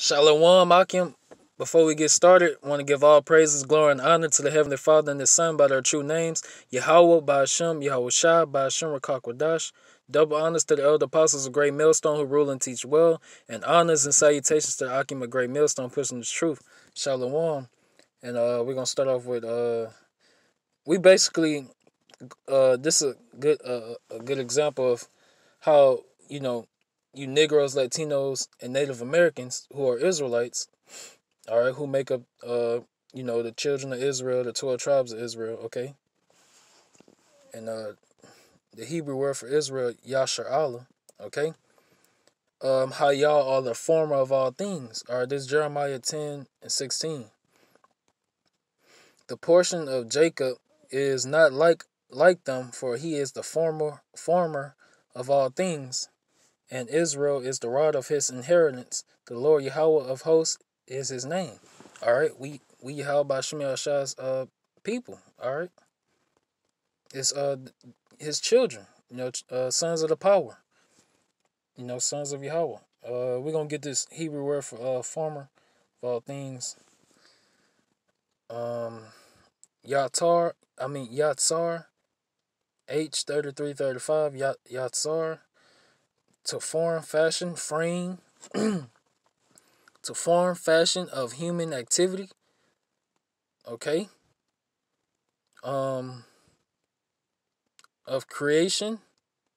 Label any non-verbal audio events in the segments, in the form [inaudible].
Shalom, Akim. Before we get started, want to give all praises, glory, and honor to the Heavenly Father and His Son by their true names, Yahawah, Bahasham, Yahweh Shai, Bahasham, Rakakwadash. Double honors to the elder apostles of Great Millstone who rule and teach well, and honors and salutations to Akim of Great Millstone pushing the truth. Shalom. And uh, we're going to start off with, uh, we basically, uh, this is a good, uh, a good example of how, you know, you Negroes, Latinos, and Native Americans who are Israelites all right, who make up, uh, you know, the children of Israel, the 12 tribes of Israel, okay? And uh, the Hebrew word for Israel, Yasher Allah, okay? Um, how y'all are the former of all things. All right, this Jeremiah 10 and 16. The portion of Jacob is not like like them, for he is the former former of all things, and Israel is the rod of his inheritance. The Lord Yahweh of hosts is his name. All right, we we held by Shemiel Shah's uh people. All right, it's uh his children. You know, uh, sons of the power. You know, sons of Yahweh. Uh, we're gonna get this Hebrew word for uh former of all things. Um, Yatar. I mean Yatsar. H thirty three thirty five. Yat Yatsar. To form, fashion, frame. [clears throat] to form, fashion of human activity. Okay. Um, of creation,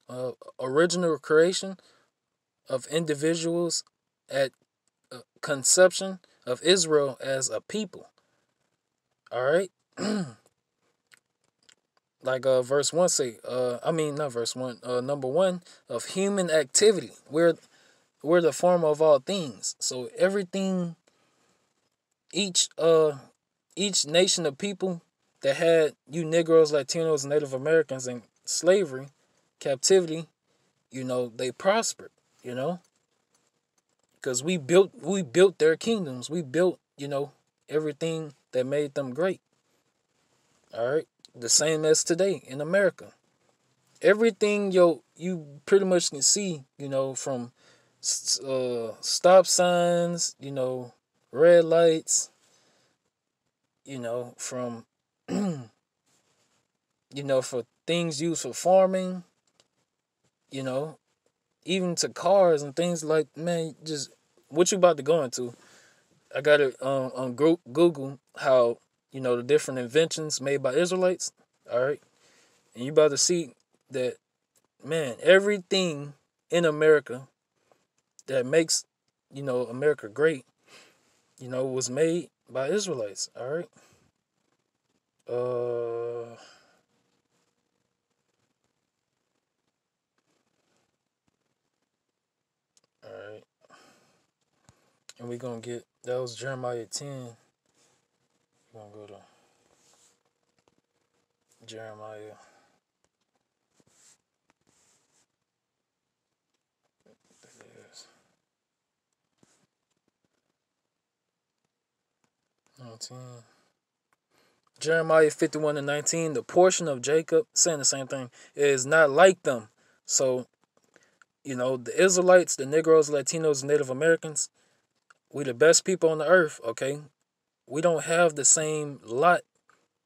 uh, original creation of individuals at uh, conception of Israel as a people. All right. [clears throat] like uh verse 1 say uh i mean not verse 1 uh number 1 of human activity where we're the form of all things. So everything each uh each nation of people that had you Negroes, Latinos, Native Americans in slavery, captivity, you know, they prospered, you know? Cuz we built we built their kingdoms. We built, you know, everything that made them great. All right? The same as today in America. Everything yo you pretty much can see, you know, from uh, stop signs, you know, red lights, you know, from, [clears throat] you know, for things used for farming, you know, even to cars and things like, man, just what you about to go into. I got it um, on Google how, you know, the different inventions made by Israelites. All right. And you about to see that, man, everything in America that makes, you know, America great, you know, was made by Israelites. All right. Uh. All right. And we're going to get, that was Jeremiah 10. We're going to go to Jeremiah. 19. Jeremiah 51 and 19, the portion of Jacob, saying the same thing, is not like them. So, you know, the Israelites, the Negroes, Latinos, Native Americans, we the best people on the earth, okay? We don't have the same lot,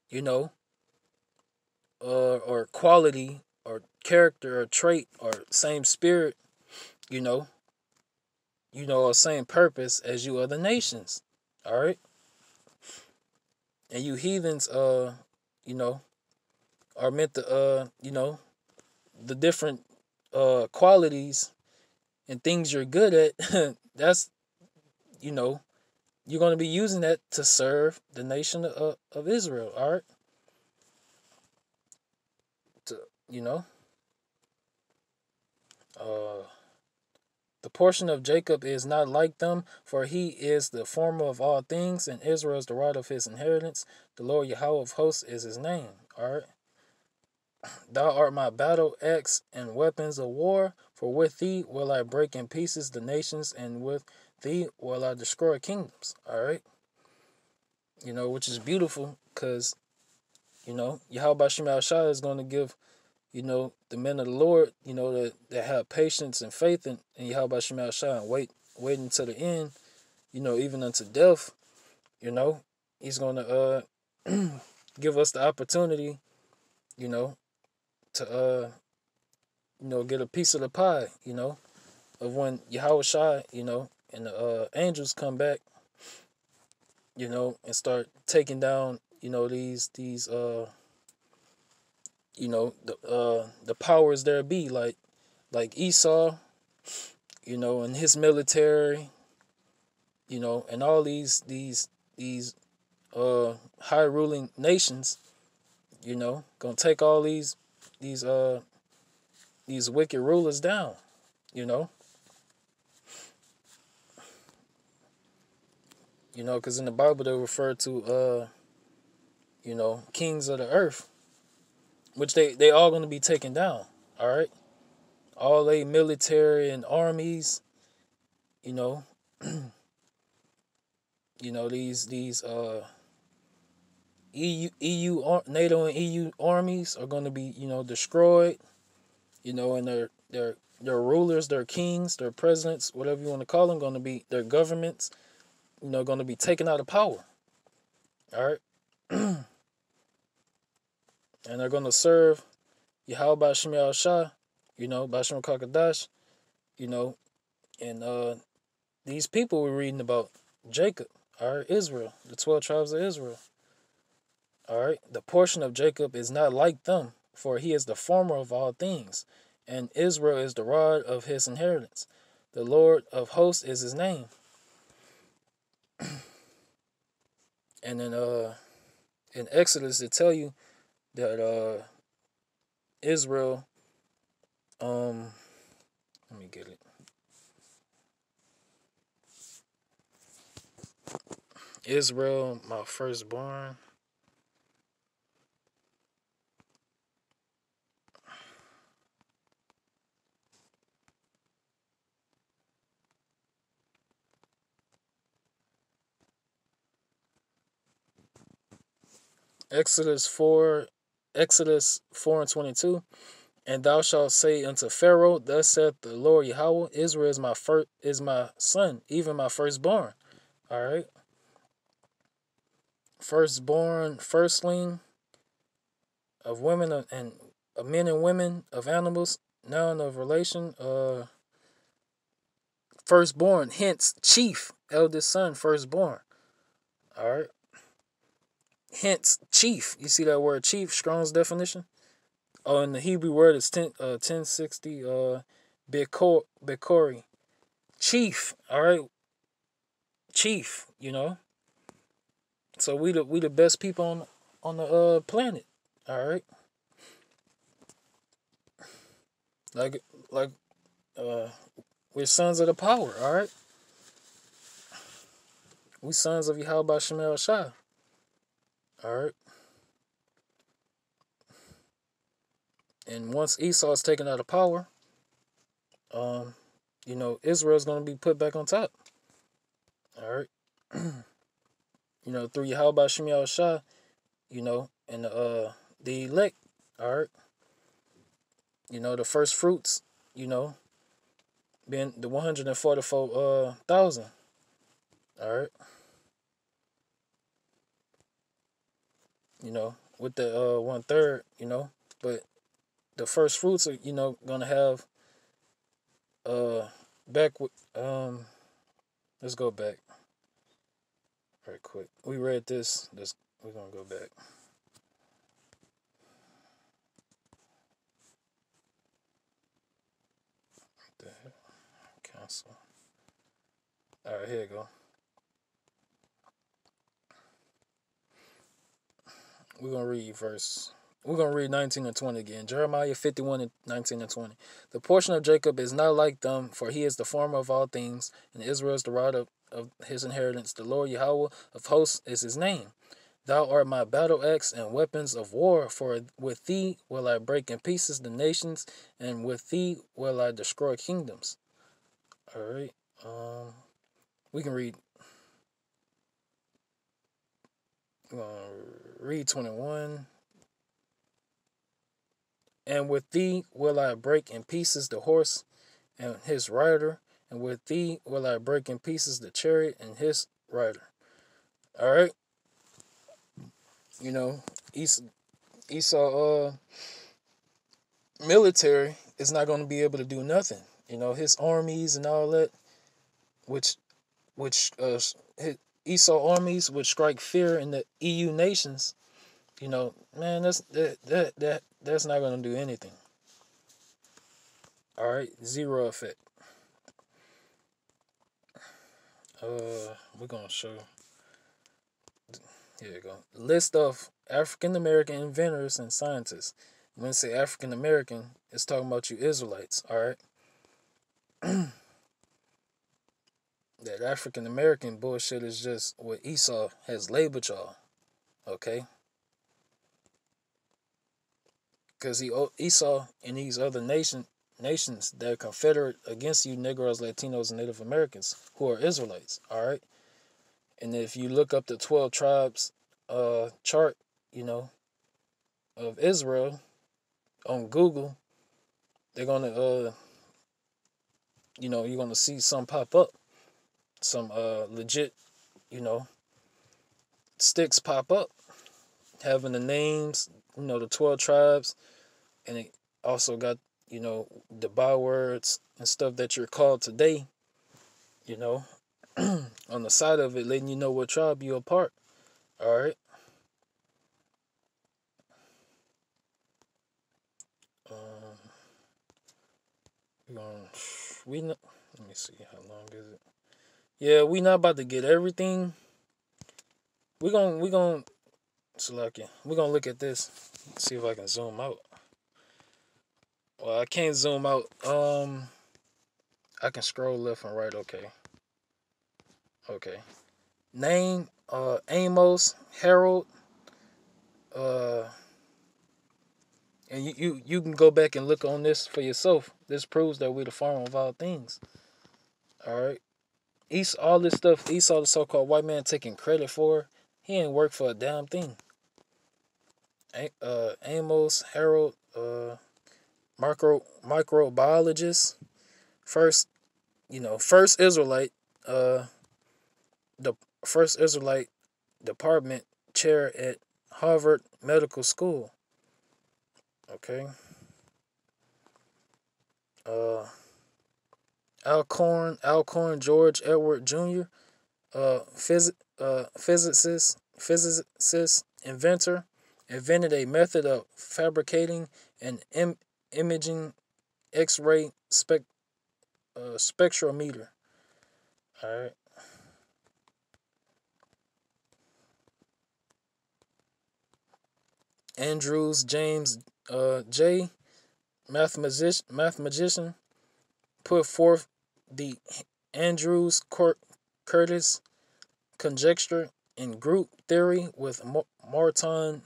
you know, uh, or quality or character or trait or same spirit, you know, you know, or same purpose as you other nations. All right and you heathens uh you know are meant to uh you know the different uh qualities and things you're good at [laughs] that's you know you're going to be using that to serve the nation of, of Israel all right to you know uh the portion of Jacob is not like them, for he is the former of all things, and Israel is the rod of his inheritance. The Lord Yahweh of hosts is his name. All right. [clears throat] Thou art my battle axe and weapons of war, for with thee will I break in pieces the nations, and with thee will I destroy kingdoms. All right. You know, which is beautiful because, you know, Yahweh Shemal Shah is going to give you know, the men of the Lord, you know, that, that have patience and faith in, in Yahweh Shemal Shah and wait, wait until the end, you know, even unto death, you know, he's gonna uh [clears throat] give us the opportunity, you know, to uh you know get a piece of the pie, you know, of when Yahawashi, you know, and the uh, angels come back, you know, and start taking down, you know, these these uh you know, the uh the powers there be like like Esau, you know, and his military, you know, and all these these these uh high ruling nations, you know, gonna take all these these uh these wicked rulers down, you know. You know, because in the Bible they refer to uh you know, kings of the earth, which they they all gonna be taken down, all right? All a military and armies, you know, [clears throat] you know these these uh EU EU NATO and EU armies are going to be you know destroyed, you know, and their their their rulers, their kings, their presidents, whatever you want to call them, going to be their governments, you know, going to be taken out of power. All right, [clears throat] and they're going to serve Yahweh Shem Shah, you know, Bashim Kakadash, you know, and uh these people we're reading about Jacob, all right, Israel, the 12 tribes of Israel. All right, the portion of Jacob is not like them, for he is the former of all things, and Israel is the rod of his inheritance. The Lord of hosts is his name. And then uh in Exodus it tell you that uh Israel um let me get it. Israel, my firstborn. Exodus 4, Exodus 4 and 22. And thou shalt say unto Pharaoh, Thus saith the Lord Yahweh, Israel is my first is my son, even my firstborn. All right. Firstborn, firstling of women and of men and women, of animals, noun of relation, uh firstborn, hence chief, eldest son, firstborn. All right. Hence, chief. You see that word chief, Strong's definition? Oh, and the Hebrew word is 10, uh, 1060, uh, Bekori. Chief, all right? Chief, you know? So we the we the best people on on the uh planet, all right? Like like uh we're sons of the power, all right? We sons of Yahweh Shemel Shah. All right. And once Esau is taken out of power, um, you know, Israel's going to be put back on top. All right. [clears throat] you know, through Yahweh Shem Shah, you know, and the, uh the elect, all right. You know, the first fruits, you know, being the 144,000. Uh, all right. You know, with the uh, one third, you know, but the first fruits are, you know, gonna have uh back with um let's go back right quick. We read this, let's we're gonna go back. Cancel. Alright, here you go. We're gonna read verse we're going to read 19 and 20 again. Jeremiah 51 and 19 and 20. The portion of Jacob is not like them, for he is the former of all things, and Israel is the rod of, of his inheritance. The Lord Yahweh of hosts is his name. Thou art my battle axe and weapons of war, for with thee will I break in pieces the nations, and with thee will I destroy kingdoms. All right. Um, we can read. Read 21. And with thee will I break in pieces the horse and his rider, and with thee will I break in pieces the chariot and his rider. All right. You know, Esau, Esau uh, military is not going to be able to do nothing. You know, his armies and all that, which, which uh, Esau armies would strike fear in the EU nations. You know, man, that's that that that that's not to do anything. All right, zero effect. Uh, we're gonna show. Here you go. List of African American inventors and scientists. When I say African American, it's talking about you Israelites. All right. [clears throat] that African American bullshit is just what Esau has labeled y'all. Okay. Because he Esau and these other nation nations that are confederate against you Negroes, Latinos, and Native Americans who are Israelites. All right. And if you look up the 12 tribes uh, chart, you know, of Israel on Google, they're to, uh, you know, you're to see some pop up. Some uh, legit, you know, sticks pop up having the names, you know, the 12 tribes. And it also got you know, the bywords and stuff that you're called today, you know, [clears throat] on the side of it, letting you know what tribe you're a part. All right. Um, not, let me see how long is it. Yeah, we not about to get everything. We're gonna we gonna select it. We gonna look at this. See if I can zoom out. Well, I can't zoom out. Um, I can scroll left and right. Okay. Okay. Name, uh, Amos, Harold, uh, and you, you, you can go back and look on this for yourself. This proves that we're the farm of all things. All right. East, all this stuff Esau, the so-called white man, taking credit for, he ain't work for a damn thing. Uh, Amos, Harold, uh, micro microbiologist, first, you know, first Israelite, uh, the first Israelite department chair at Harvard Medical School. Okay. Uh, Alcorn, Alcorn George Edward Jr., uh, phys- uh, physicist, physicist, inventor, invented a method of fabricating an Im- imaging X-ray spec uh, spectrometer. All right. Andrews James uh, J, mathematician, mathematician, put forth the Andrews Curtis conjecture in group theory with Morton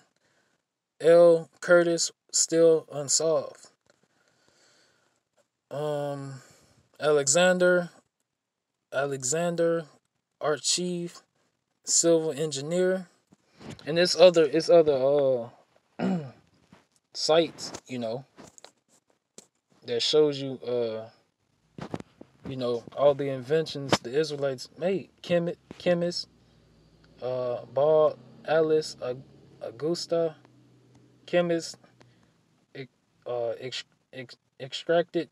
L. Curtis still unsolved um Alexander Alexander Archie civil engineer and it's other it's other uh [clears throat] sites you know that shows you uh you know all the inventions the Israelites made chemist chemist uh Ball Alice Augusta chemist uh ex, ex, extracted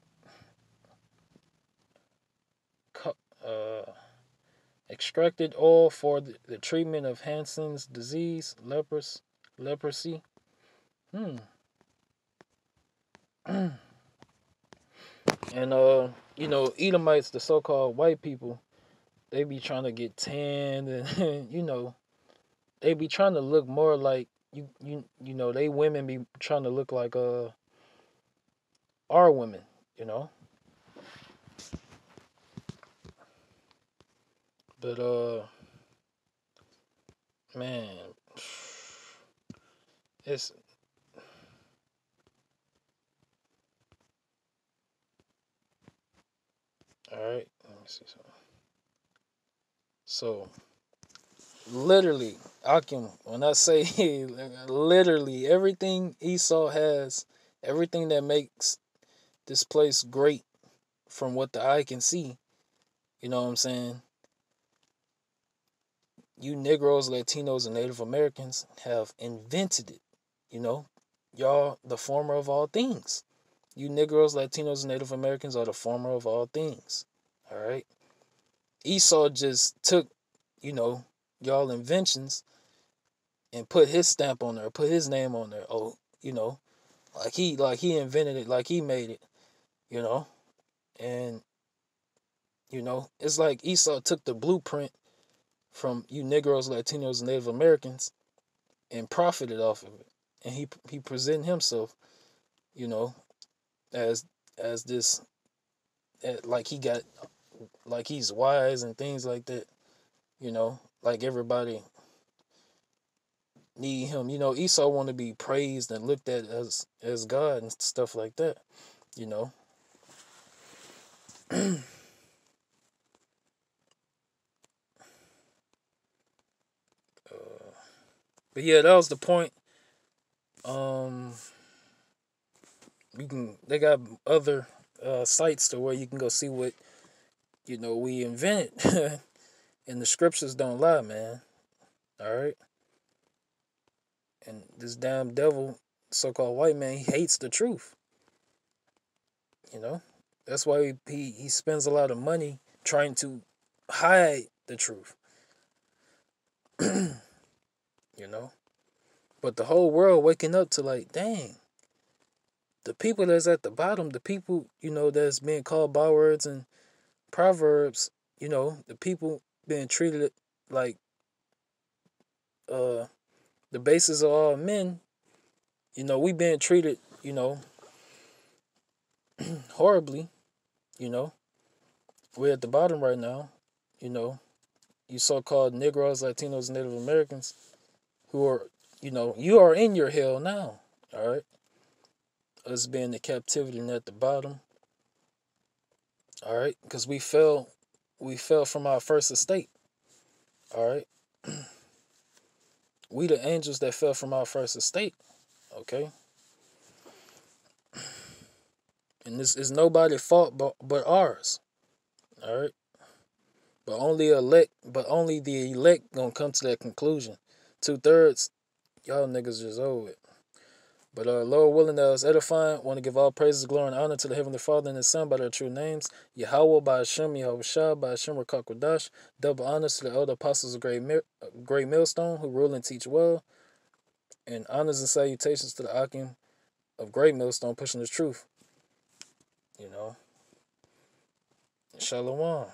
uh, extracted oil for the, the treatment of Hansen's disease, lepers, leprosy. Hmm. [clears throat] and uh, you know, Edomites, the so-called white people, they be trying to get tanned, and [laughs] you know, they be trying to look more like you, you, you know, they women be trying to look like uh our women, you know. But uh man [sighs] it's all right let me see something so literally i can when i say [laughs] literally everything esau has everything that makes this place great from what the eye can see You know what I'm saying? You Negroes, Latinos, and Native Americans have invented it. You know, y'all the former of all things. You Negroes, Latinos, and Native Americans are the former of all things. All right. Esau just took, you know, y'all inventions and put his stamp on there, put his name on there. Oh, you know, like he like he invented it, like he made it, you know. And you know, it's like Esau took the blueprint from you Negroes, Latinos, Native Americans and profited off of it. And he he presented himself, you know, as as this eh, like he got like he's wise and things like that, you know, like everybody need him. You know, Esau want to be praised and looked at as as God and stuff like that. You know. [clears throat] uh, but yeah, that was the point. Um, you can they got other uh, sites to where you can go see what you know we invented, [laughs] and the scriptures don't lie, man. All right. And this damn devil, so called white man, he hates the truth. You know? That's why he, he, he spends a lot of money trying to hide the truth. [clears throat] you know? But the whole world waking up to like, dang, the people that's at the bottom, the people, you know, that's being called bywords and proverbs, you know, the people being treated like uh the basis of all men, you know, we being treated, you know, [clears throat] horribly, you know. We're at the bottom right now, you know. You so-called Negroes, Latinos, Native Americans, who are, you know, you are in your hell now, all right. Us being the captivity and at the bottom, all right, because we fell, we fell from our first estate, all right. We the angels that fell from our first estate. Okay. And this is nobody's fault but, but ours. Alright. But only elect but only the elect gonna come to that conclusion. Two thirds, y'all niggas just owe it. But uh, Lord willing that was edifying, want to give all praises, glory, and honor to the Heavenly Father and His Son by their true names. Yahawah Bahasham, Yahweh Shah by Hashem Rakakwadash. Double honors to the elder apostles of Great, Great Millstone who rule and teach well. And honors and salutations to the Akim of Great Millstone pushing the truth. You know. Shalom.